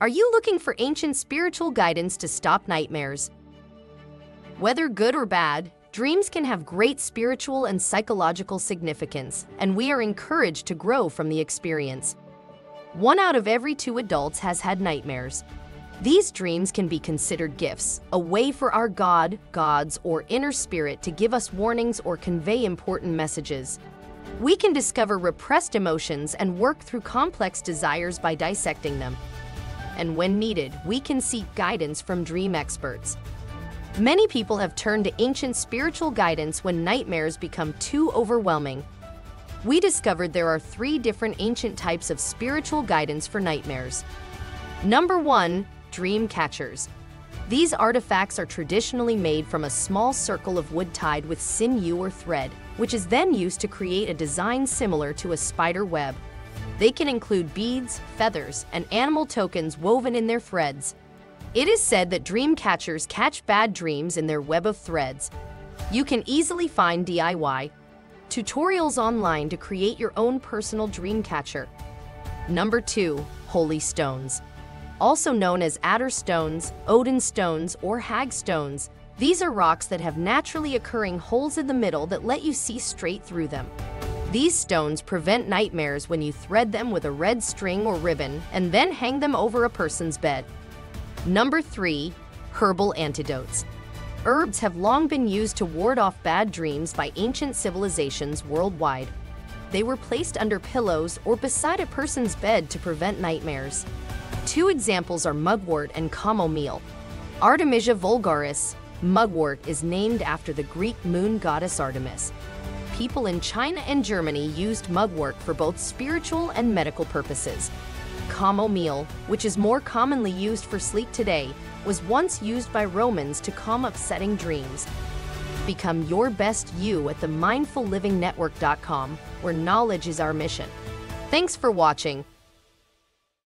Are you looking for ancient spiritual guidance to stop nightmares? Whether good or bad, dreams can have great spiritual and psychological significance, and we are encouraged to grow from the experience. One out of every two adults has had nightmares. These dreams can be considered gifts, a way for our God, gods, or inner spirit to give us warnings or convey important messages. We can discover repressed emotions and work through complex desires by dissecting them and when needed, we can seek guidance from dream experts. Many people have turned to ancient spiritual guidance when nightmares become too overwhelming. We discovered there are three different ancient types of spiritual guidance for nightmares. Number one, dream catchers. These artifacts are traditionally made from a small circle of wood tied with sinew or thread, which is then used to create a design similar to a spider web. They can include beads, feathers, and animal tokens woven in their threads. It is said that dream catchers catch bad dreams in their web of threads. You can easily find DIY tutorials online to create your own personal dream catcher. Number 2. Holy Stones. Also known as adder stones, Odin stones, or hag stones, these are rocks that have naturally occurring holes in the middle that let you see straight through them. These stones prevent nightmares when you thread them with a red string or ribbon and then hang them over a person's bed. Number 3. Herbal Antidotes Herbs have long been used to ward off bad dreams by ancient civilizations worldwide. They were placed under pillows or beside a person's bed to prevent nightmares. Two examples are mugwort and chamomile. Artemisia vulgaris, mugwort is named after the Greek moon goddess Artemis people in China and Germany used mugwort for both spiritual and medical purposes. Chamomile, which is more commonly used for sleep today, was once used by Romans to calm upsetting dreams. Become your best you at the mindfullivingnetwork.com, where knowledge is our mission. Thanks for watching.